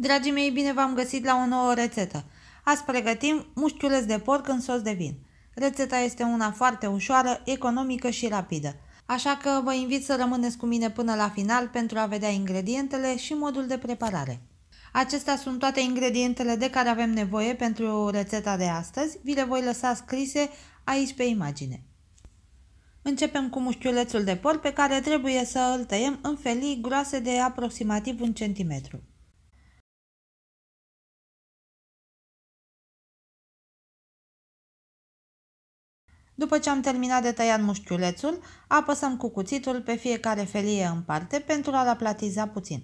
Dragii mei, bine v-am găsit la o nouă rețetă. Azi pregătim mușchiuleț de porc în sos de vin. Rețeta este una foarte ușoară, economică și rapidă. Așa că vă invit să rămâneți cu mine până la final pentru a vedea ingredientele și modul de preparare. Acestea sunt toate ingredientele de care avem nevoie pentru rețeta de astăzi. Vi le voi lăsa scrise aici pe imagine. Începem cu mușchiulețul de porc pe care trebuie să îl tăiem în felii groase de aproximativ 1 cm. După ce am terminat de tăiat mușchiulețul, apăsăm cu cuțitul pe fiecare felie în parte pentru a-l aplatiza puțin.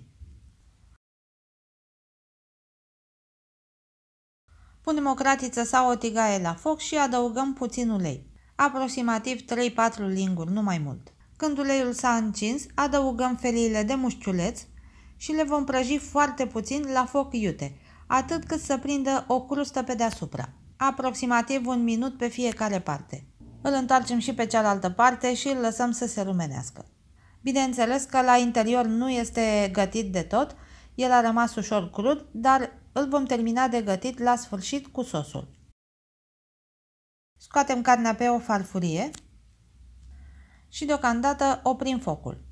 Punem o cratiță sau o tigaie la foc și adăugăm puțin ulei, aproximativ 3-4 linguri, nu mai mult. Când uleiul s-a încins, adăugăm feliile de mușchiuleț și le vom prăji foarte puțin la foc iute, atât cât să prindă o crustă pe deasupra, aproximativ un minut pe fiecare parte. Îl întoarcem și pe cealaltă parte și îl lăsăm să se rumenească. Bineînțeles că la interior nu este gătit de tot, el a rămas ușor crud, dar îl vom termina de gătit la sfârșit cu sosul. Scoatem carnea pe o farfurie și deocamdată oprim focul.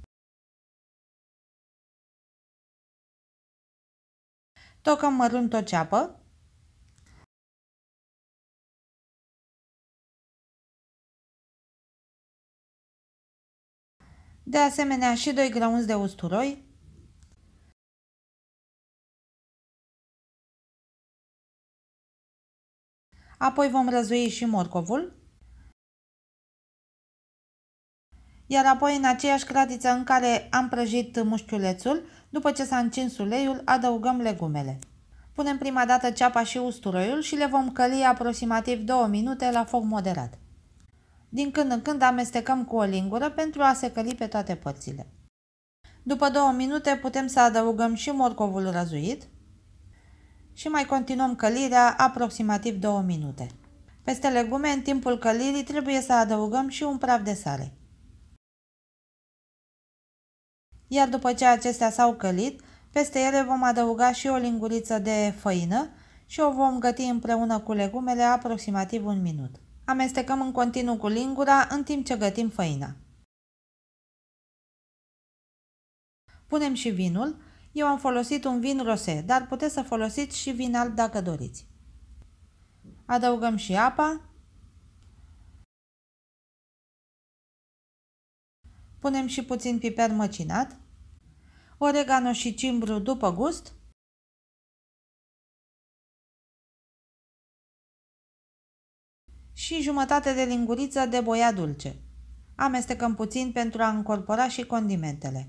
Tocăm mărunt o ceapă de asemenea și 2 grăunți de usturoi, apoi vom răzui și morcovul, iar apoi în aceeași cratiță în care am prăjit mușchiulețul, după ce s-a încins uleiul, adăugăm legumele. Punem prima dată ceapa și usturoiul și le vom căli aproximativ 2 minute la foc moderat. Din când în când amestecăm cu o lingură pentru a se căli pe toate părțile. După două minute putem să adăugăm și morcovul răzuit și mai continuăm călirea aproximativ 2 minute. Peste legume, în timpul călirii, trebuie să adăugăm și un praf de sare. Iar după ce acestea s-au călit, peste ele vom adăuga și o linguriță de făină și o vom găti împreună cu legumele aproximativ un minut. Amestecăm în continuu cu lingura în timp ce gătim făina. Punem și vinul. Eu am folosit un vin rosé, dar puteți să folosiți și vin alb dacă doriți. Adăugăm și apa. Punem și puțin piper măcinat, oregano și cimbru după gust și jumătate de linguriță de boia dulce. Amestecăm puțin pentru a încorpora și condimentele.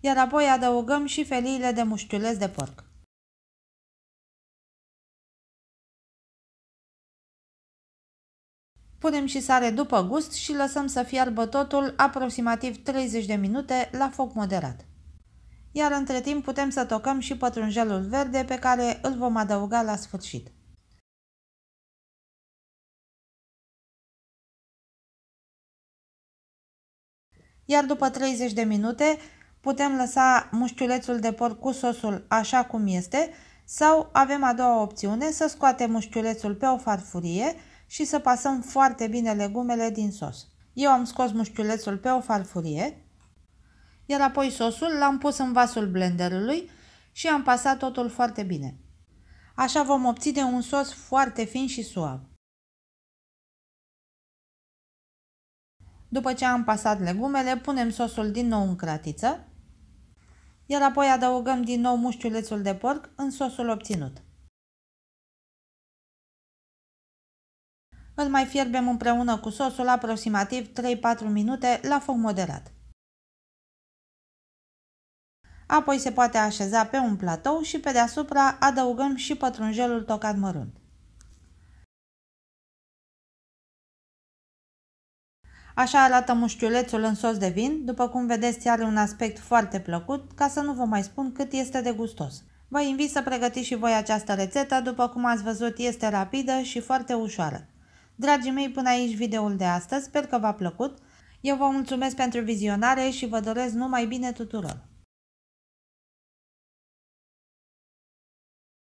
Iar apoi adăugăm și feliile de mușchiuleț de porc. Punem și sare după gust și lăsăm să fiarbă totul aproximativ 30 de minute la foc moderat. Iar între timp putem să tocăm și pătrunjelul verde pe care îl vom adăuga la sfârșit. Iar după 30 de minute putem lăsa mușchiulețul de porc cu sosul așa cum este sau avem a doua opțiune să scoatem mușchiulețul pe o farfurie și să pasăm foarte bine legumele din sos. Eu am scos mușchiulețul pe o farfurie, iar apoi sosul l-am pus în vasul blenderului și am pasat totul foarte bine. Așa vom obține un sos foarte fin și suav. După ce am pasat legumele, punem sosul din nou în cratiță, iar apoi adăugăm din nou mușchiulețul de porc în sosul obținut. Îl mai fierbem împreună cu sosul aproximativ 3-4 minute la foc moderat. Apoi se poate așeza pe un platou și pe deasupra adăugăm și pătrunjelul tocat mărunt. Așa arată mușchiulețul în sos de vin, după cum vedeți are un aspect foarte plăcut, ca să nu vă mai spun cât este de gustos. Vă invit să pregătiți și voi această rețetă, după cum ați văzut este rapidă și foarte ușoară. Dragii mei, până aici videoul de astăzi, sper că v-a plăcut. Eu vă mulțumesc pentru vizionare și vă doresc numai bine tuturor!